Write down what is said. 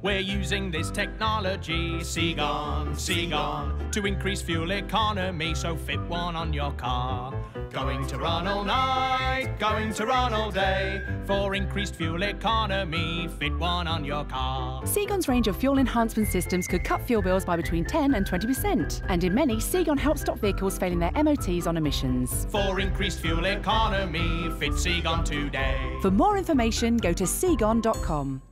We're using this technology, CGON, CGON, to increase fuel economy, so fit one on your car. Going to run all night, going to run all day. For increased fuel economy, fit one on your car. CGON's range of fuel enhancement systems could cut fuel bills by between 10 and 20%. And in many, CGON helps stop vehicles failing their MOTs on emissions. For increased fuel economy, fit CGON today. For more information, go to cgon.com.